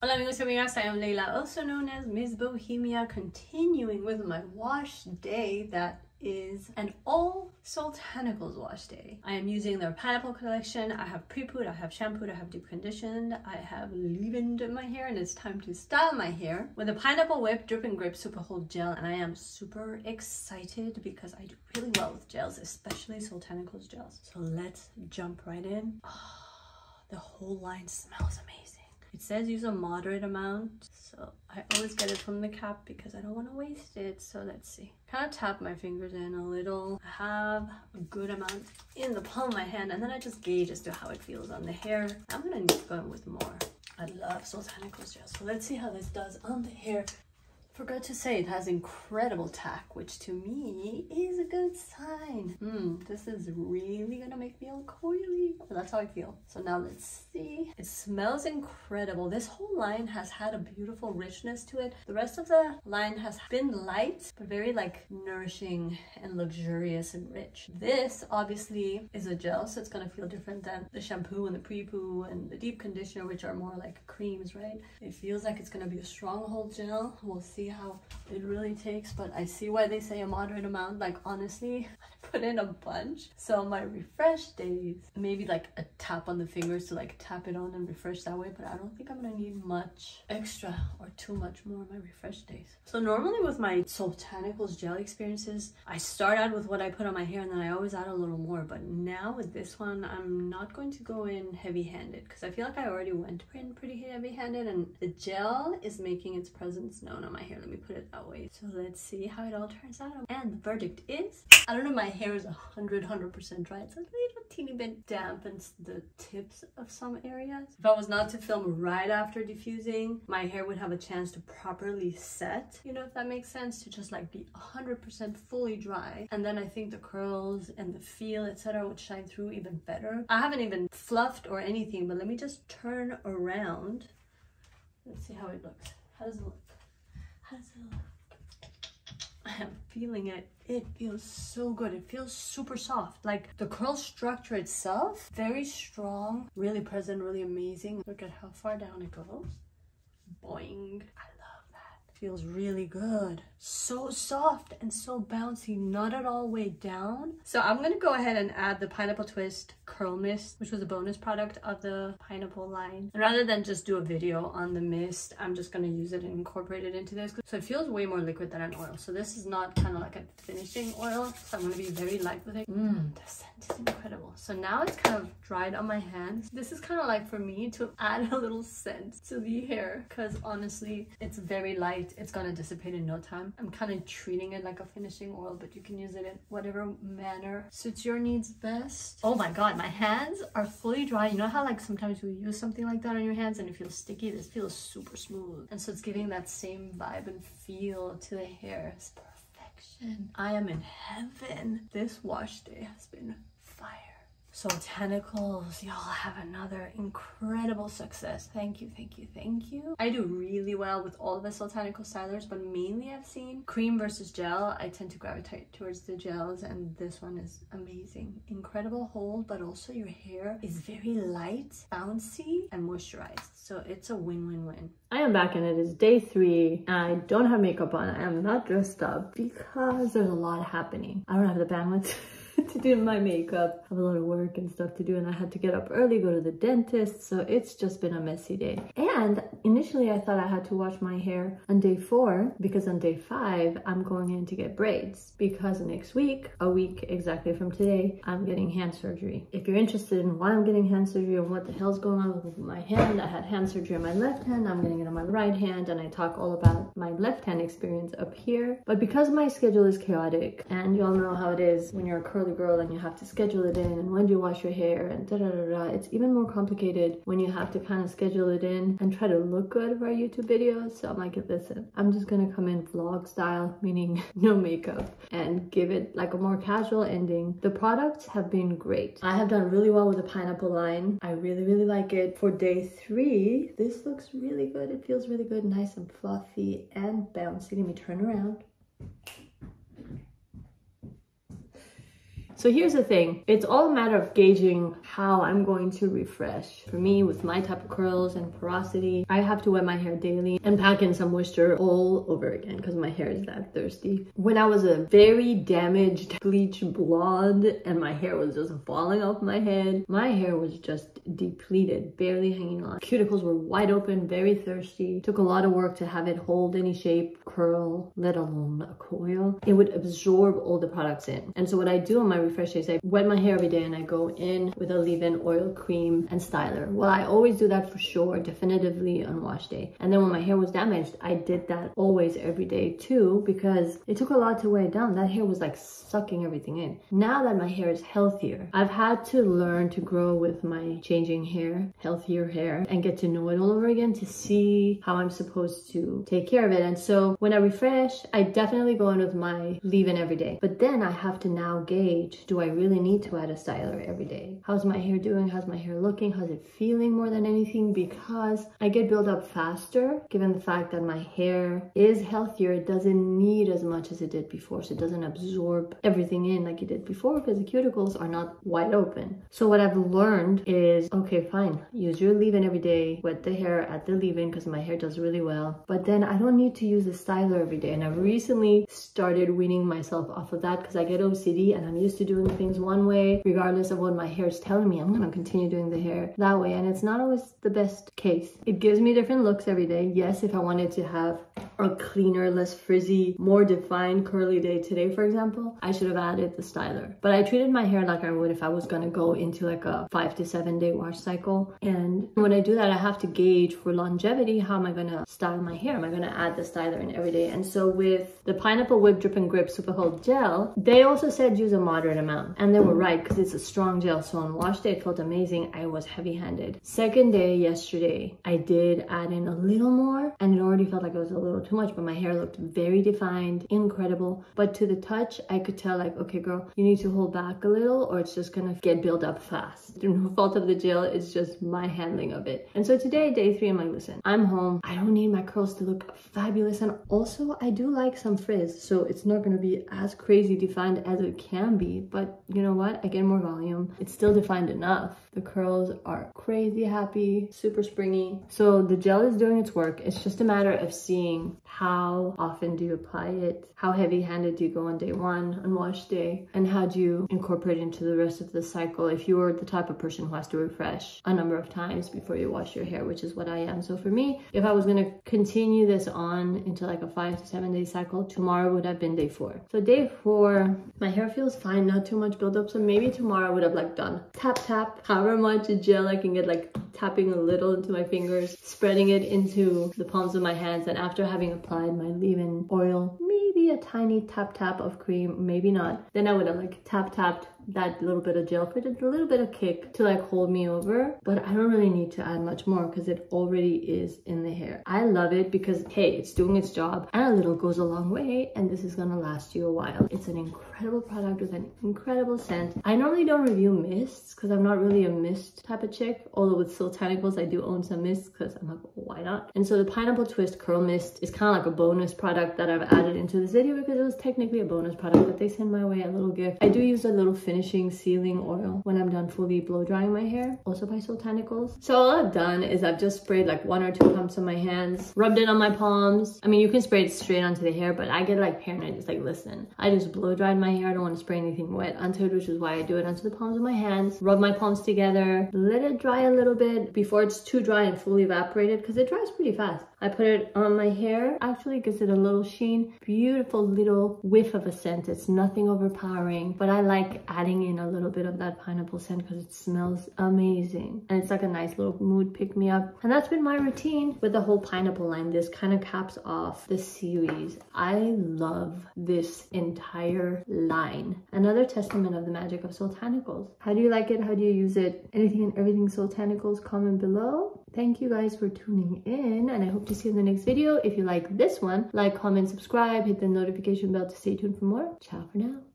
Hola amigos y amigas, I am Leila, also known as Miz BoheMia, continuing with my wash day that is an all Soultanicals wash day. I am using their pineapple collection. I have pre-pooed, I have shampooed, I have deep conditioned, I have leave-ined my hair and it's time to style my hair with a pineapple whip dripping grip super hold gel and I am super excited because I do really well with gels, especially Soultanicals gels. So let's jump right in. Oh, the whole line smells amazing. It says use a moderate amount, so I always get it from the cap because I don't want to waste it. So let's see. Kind of tap my fingers in a little. I have a good amount in the palm of my hand and then I just gauge as to how it feels on the hair. I'm gonna need to go in with more. I love Soultanicals gel. So let's see how this does on the hair Forgot to say it has incredible tack, which to me is a good sign. Hmm, this is really gonna all coily. That's how I feel. So now let's see. It smells incredible. This whole line has had a beautiful richness to it. The rest of the line has been light, but very like nourishing and luxurious and rich. This obviously is a gel, so it's gonna feel different than the shampoo and the pre-poo and the deep conditioner, which are more like creams, right? It feels like it's gonna be a stronghold gel. We'll see how it really takes, but I see why they say a moderate amount. Like honestly, put in a bunch. So my refresh days, maybe like a tap on the fingers to like tap it on and refresh that way, but I don't think I'm gonna need much extra or too much more my refresh days. So normally with my Soultanicals gel experiences, I start out with what I put on my hair and then I always add a little more. But now with this one, I'm not going to go in heavy handed because I feel like I already went in pretty heavy handed and the gel is making its presence known on my hair let me put it that way so let's see how it all turns out and the verdict is i don't know my hair is a hundred hundred percent dry. It's a little teeny bit damp and the tips of some areas. If i was not to film right after diffusing my hair would have a chance to properly set you know if that makes sense to just like be a hundred percent fully dry. And then i think the curls and the feel etc would shine through even better. I haven't even fluffed or anything but let me just turn around. Let's see how it looks. How does it look? I am feeling it. It feels so good. It feels super soft. Like the curl structure itself, very strong, really present, really amazing. Look at how far down it goes. Boing. I feels really good. So soft and so bouncy, not at all weighed down. So I'm gonna go ahead and add the Pineapple Twist Curl Mist, which was a bonus product of the Pineapple line. And rather than just do a video on the mist, I'm just gonna use it and incorporate it into this. So it feels way more liquid than an oil. So this is not kind of like a finishing oil. So I'm gonna be very light with it. Mmm, the scent is incredible. So now it's kind of dried on my hands. This is kind of like for me to add a little scent to the hair because honestly, it's very light it's gonna dissipate in no time. I'm kind of treating it like a finishing oil, but you can use it in whatever manner suits your needs best. Oh my god, my hands are fully dry. You know how like sometimes you use something like that on your hands and it feels sticky? This feels super smooth. And so it's giving that same vibe and feel to the hair. It's perfection. I am in heaven. This wash day has been fire. Soultanicals, y'all have another incredible success. Thank you, thank you, thank you. I do really well with all the Soultanical stylers, but mainly I've seen cream versus gel. I tend to gravitate towards the gels and this one is amazing. Incredible hold, but also your hair is very light, bouncy, and moisturized. So it's a win-win-win. I am back and it is day three I don't have makeup on. I am not dressed up because there's a lot happening. I don't have the bandwidth to do my makeup. I have a lot of work and stuff to do and I had to get up early, go to the dentist. So it's just been a messy day. And initially I thought I had to wash my hair on day four because on day five, I'm going in to get braids because next week, a week exactly from today, I'm getting hand surgery. If you're interested in why I'm getting hand surgery and what the hell's going on with my hand, I had hand surgery on my left hand, I'm getting it on my right hand and I talk all about my left hand experience up here. But because my schedule is chaotic and y'all know how it is when you're a curly girl and you have to schedule it in and when do you wash your hair and da da da da. It's even more complicated when you have to kind of schedule it in and try to look good for a YouTube video. So I'm like, listen, I'm just gonna come in vlog style, meaning no makeup and give it like a more casual ending. The products have been great. I have done really well with the pineapple line. I really, really like it. For day three, this looks really good. It feels really good, nice and fluffy and bouncy. Let me turn around. So here's the thing. It's all a matter of gauging how I'm going to refresh. For me, with my type of curls and porosity, I have to wet my hair daily and pack in some moisture all over again because my hair is that thirsty. When I was a very damaged bleach blonde and my hair was just falling off my head, my hair was just depleted, barely hanging on. Cuticles were wide open, very thirsty. Took a lot of work to have it hold any shape, curl, let alone a coil. It would absorb all the products in. And so what I do on my refresh days, I wet my hair every day and I go in with a leave-in oil cream and styler. Well, I always do that for sure, definitively on wash day. And then when my hair was damaged, I did that always every day too because it took a lot to weigh it down. That hair was like sucking everything in. Now that my hair is healthier, I've had to learn to grow with my changing hair, healthier hair, and get to know it all over again to see how I'm supposed to take care of it. And so when I refresh, I definitely go in with my leave-in every day. But then I have to now gauge, do I really need to add a styler every day? How's my hair doing? How's my hair looking? How's it feeling more than anything? Because I get built up faster, given the fact that my hair is healthier. It doesn't need as much as it did before. So it doesn't absorb everything in like it did before because the cuticles are not wide open. So what I've learned is, okay, fine, use your leave-in every day, wet the hair at the leave-in because my hair does really well. But then I don't need to use a styler every day. And I've recently started weaning myself off of that because I get OCD and I'm used to doing things one way, regardless of what my hair is telling me. I'm gonna continue doing the hair that way. And it's not always the best case. It gives me different looks every day. Yes, if I wanted to have a cleaner, less frizzy, more defined curly day today, for example, I should have added the styler. But I treated my hair like I would if I was gonna go into like a five to seven day wash cycle. And when I do that, I have to gauge for longevity, how am I gonna style my hair? Am I gonna add the styler in every day? And so with the Pineapple Whip Drip and Grip Super Hold Gel, they also said use a moderate amount. And they were right, because it's a strong gel. So on wash day, it felt amazing. I was heavy handed. Second day, yesterday, I did add in a little more and it already felt like it was a little too much, but my hair looked very defined, incredible. But to the touch, I could tell like, okay, girl, you need to hold back a little or it's just gonna get built up fast. Through No fault of the gel, it's just my handling of it. And so today, day three, I'm like, listen, I'm home. I don't need my curls to look fabulous. And also I do like some frizz, so it's not gonna be as crazy defined as it can be. But you know what? I get more volume. It's still defined enough. The curls are crazy happy, super springy. So the gel is doing its work. It's just a matter of seeing how often do you apply it, how heavy handed do you go on day one, on wash day, and how do you incorporate into the rest of the cycle if you're the type of person who has to refresh a number of times before you wash your hair, which is what I am. So for me, if I was gonna continue this on into like a five to seven day cycle, tomorrow would have been day four. So day four, my hair feels fine, not too much buildup. So maybe tomorrow I would have like done tap tap, however much gel I can get like tapping a little into my fingers, spreading it into the palms of my hands. And after having applied my leave-in oil, maybe a tiny tap tap of cream, maybe not. Then I would have like tap tapped that little bit of gel just a little bit of kick to like hold me over. But I don't really need to add much more because it already is in the hair. I love it because hey it's doing its job. And a little goes a long way and this is gonna last you a while. It's an incredible product with an incredible scent. I normally don't review mists because I'm not really a mist type of chick although with Soultanicals I do own some mists because I'm like why not? And so the pineapple twist curl mist is kind of like a bonus product that I've added into this video because it was technically a bonus product but they send my way a little gift. I do use a little finish finishing sealing oil when I'm done fully blow drying my hair, also by Soultanicals. So all I've done is I've just sprayed like one or two pumps on my hands, rubbed it on my palms. I mean, you can spray it straight onto the hair, but I get like paranoid. It's like, listen, I just blow dried my hair. I don't want to spray anything wet onto it, which is why I do it onto the palms of my hands. Rub my palms together, let it dry a little bit before it's too dry and fully evaporated because it dries pretty fast. I put it on my hair, actually gives it a little sheen. Beautiful little whiff of a scent. It's nothing overpowering, but I like adding in a little bit of that pineapple scent because it smells amazing. And it's like a nice little mood pick-me-up. And that's been my routine with the whole pineapple line. This kind of caps off the series. I love this entire line. Another testament of the magic of Soultanicals. How do you like it? How do you use it? Anything and everything Soultanicals, comment below. Thank you guys for tuning in and I hope to see you in the next video. If you like this one, like, comment, subscribe, hit the notification bell to stay tuned for more. Ciao for now.